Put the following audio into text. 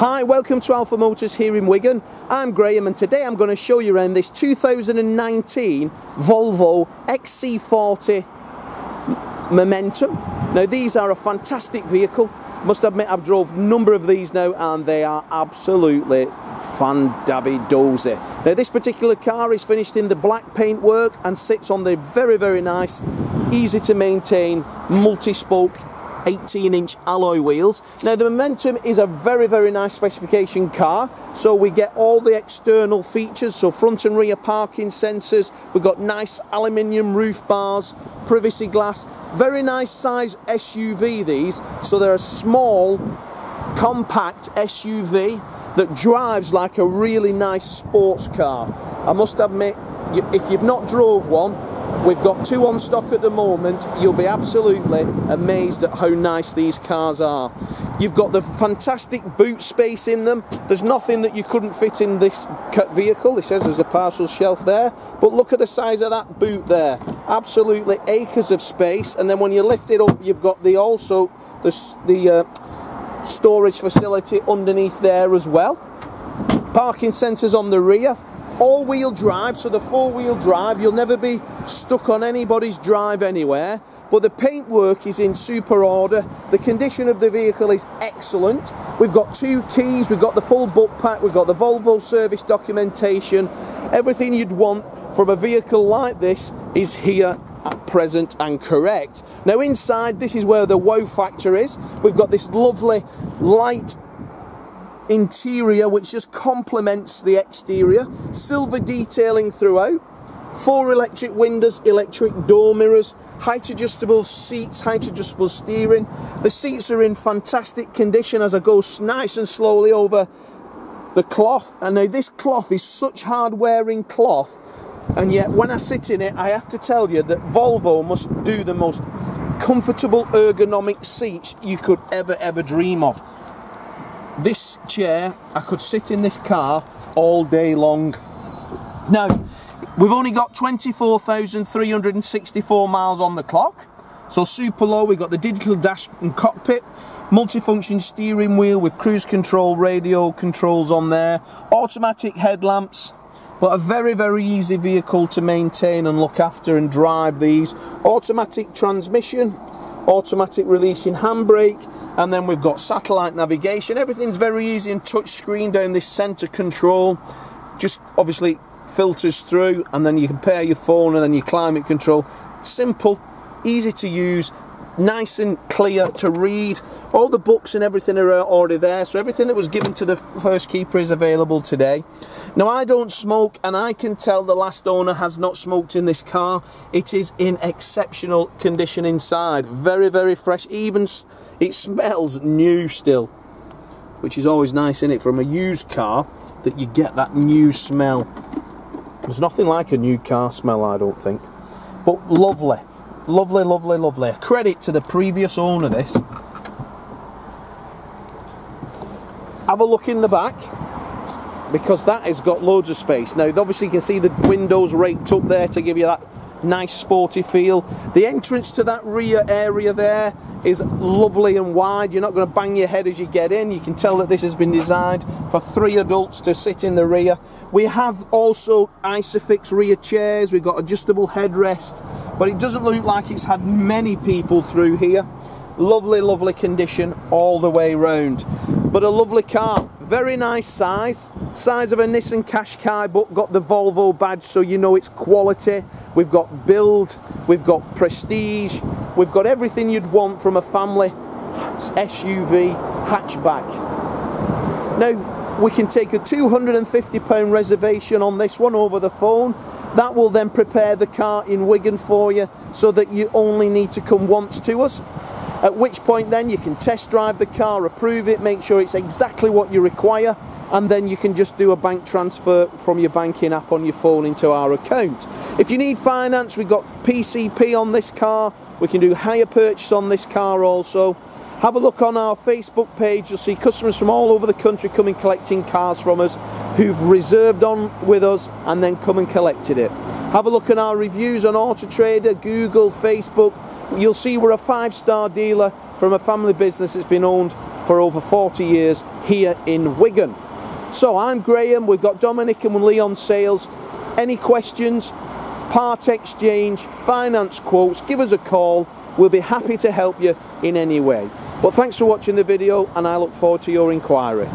Hi, welcome to Alpha Motors here in Wigan. I'm Graham and today I'm going to show you around this 2019 Volvo XC40 Momentum. Now these are a fantastic vehicle. Must admit I've drove a number of these now and they are absolutely fan dabby dozy. Now this particular car is finished in the black paint work and sits on the very very nice, easy to maintain multi-spoke 18 inch alloy wheels. Now the Momentum is a very very nice specification car so we get all the external features so front and rear parking sensors we've got nice aluminium roof bars privacy glass very nice size SUV these so they're a small compact SUV that drives like a really nice sports car. I must admit if you've not drove one We've got two on stock at the moment. You'll be absolutely amazed at how nice these cars are. You've got the fantastic boot space in them. There's nothing that you couldn't fit in this cut vehicle. It says there's a parcel shelf there. But look at the size of that boot there. Absolutely acres of space. And then when you lift it up, you've got the also the, the uh, storage facility underneath there as well. Parking sensors on the rear all-wheel drive, so the four-wheel drive, you'll never be stuck on anybody's drive anywhere, but the paintwork is in super order. The condition of the vehicle is excellent. We've got two keys, we've got the full book pack, we've got the Volvo service documentation. Everything you'd want from a vehicle like this is here at present and correct. Now inside, this is where the wow factor is. We've got this lovely light interior which just complements the exterior. Silver detailing throughout. Four electric windows, electric door mirrors, height adjustable seats, height adjustable steering. The seats are in fantastic condition as I go nice and slowly over the cloth. And now this cloth is such hard wearing cloth and yet when I sit in it I have to tell you that Volvo must do the most comfortable ergonomic seats you could ever ever dream of this chair, I could sit in this car all day long. Now, we've only got 24,364 miles on the clock. So super low, we've got the digital dash and cockpit, multifunction steering wheel with cruise control, radio controls on there, automatic headlamps, but a very, very easy vehicle to maintain and look after and drive these. Automatic transmission, automatic releasing handbrake, and then we've got satellite navigation. Everything's very easy and touch screen down this center control. Just obviously filters through and then you can pair your phone and then your climate control. Simple easy to use nice and clear to read. All the books and everything are uh, already there, so everything that was given to the first keeper is available today. Now, I don't smoke, and I can tell the last owner has not smoked in this car. It is in exceptional condition inside, very, very fresh. Even it smells new still, which is always nice in it from a used car that you get that new smell. There's nothing like a new car smell, I don't think, but lovely. Lovely, lovely, lovely. Credit to the previous owner of this. Have a look in the back because that has got loads of space. Now obviously you can see the windows raked up there to give you that nice sporty feel. The entrance to that rear area there is lovely and wide. You're not going to bang your head as you get in. You can tell that this has been designed for three adults to sit in the rear. We have also Isofix rear chairs. We've got adjustable headrest, but it doesn't look like it's had many people through here. Lovely, lovely condition all the way round. But a lovely car, very nice size, size of a Nissan Qashqai, but got the Volvo badge so you know it's quality. We've got build, we've got prestige, we've got everything you'd want from a family SUV hatchback. Now, we can take a £250 reservation on this one over the phone. That will then prepare the car in Wigan for you so that you only need to come once to us. At which point then you can test drive the car, approve it, make sure it's exactly what you require and then you can just do a bank transfer from your banking app on your phone into our account. If you need finance, we've got PCP on this car. We can do hire purchase on this car also. Have a look on our Facebook page. You'll see customers from all over the country coming collecting cars from us who've reserved on with us and then come and collected it. Have a look at our reviews on Auto Trader, Google, Facebook. You'll see we're a five-star dealer from a family business that's been owned for over 40 years here in Wigan. So I'm Graham, we've got Dominic and Leon on Sales. Any questions, part exchange, finance quotes, give us a call. We'll be happy to help you in any way. But thanks for watching the video and I look forward to your inquiry.